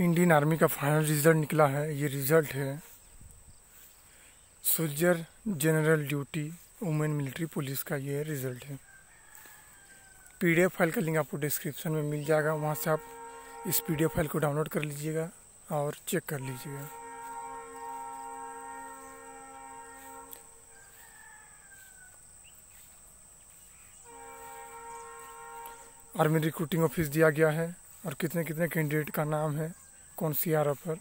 Indian army का final result निकला है, ये रिज़ल्ट है soldier general duty women military police का ये रिज़ल्ट है। पीडीएफ फ़ाइल का लिंक आपको डिस्क्रिप्शन में मिल जाएगा, वहाँ से आप इस पीडीएफ फ़ाइल को डाउनलोड कर लीजिएगा और चेक कर लीजिएगा। आर्मी रिक्रूटिंग ऑफ़िस दिया गया है और कितने कितने कैंडिडेट का नाम है। कौन सी आर पर?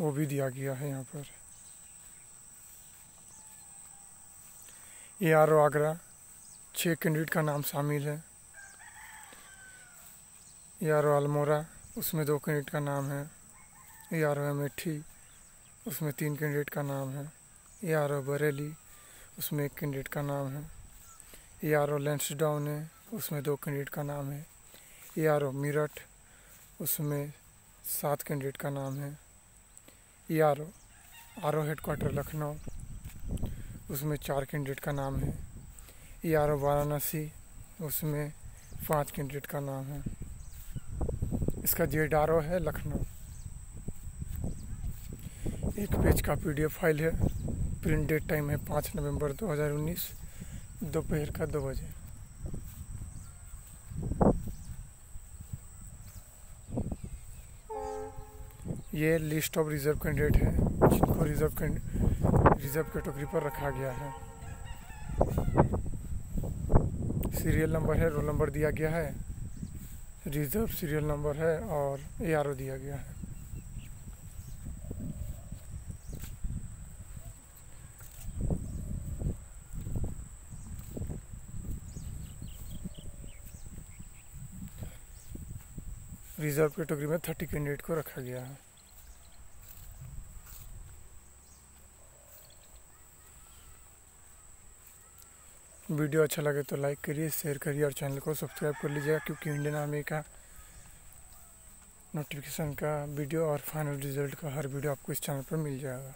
वो भी दिया गया है यहाँ पर। ए आर ओ आगरा छः कैंडिडेट का नाम शामिल है। ए आर ओ अल्मोरा उसमें दो कैंडिडेट का नाम है। ए आर ओ अमेठी उसमें तीन कैंडिडेट का नाम है। ए आर ओ बरेली, उसमें एक कैंडिडेट का नाम है। ए आर ओ लेंसडाउन है, उसमें दो कैंडिडेट का नाम है। ए आर ओ मेरठ, उसमें सात कैंडिडेट का नाम है। A R O R O headquarter Lucknow. उसमें चार कैंडिडेट का नाम है। ए आर ओ वाराणसी, उसमें पाँच कैंडिडेट का नाम है। इसका जेड आर ओ है लखनऊ। एक पेज का पीडीएफ फ़ाइल है। प्रिंट डेट टाइम है पाँच नवंबर 2019 दोपहर का दो बजे। ये लिस्ट ऑफ़ रिज़र्व कैंडिडेट है, जिनको रिज़र्व रिज़र्व कैटेगरी पर रखा गया है। सीरियल नंबर है रोल नंबर दिया गया है। रिज़र्व सीरियल नंबर है और एआरओ दिया गया है। रिज़र्व कैटेगरी में थर्टी कैंडिडेट को रखा गया है। वीडियो अच्छा लगे तो लाइक करिए, शेयर करिए और चैनल को सब्सक्राइब कर लीजिएगा, क्योंकि इंडियन आर्मी का नोटिफिकेशन का वीडियो और फाइनल रिज़ल्ट का हर वीडियो आपको इस चैनल पर मिल जाएगा।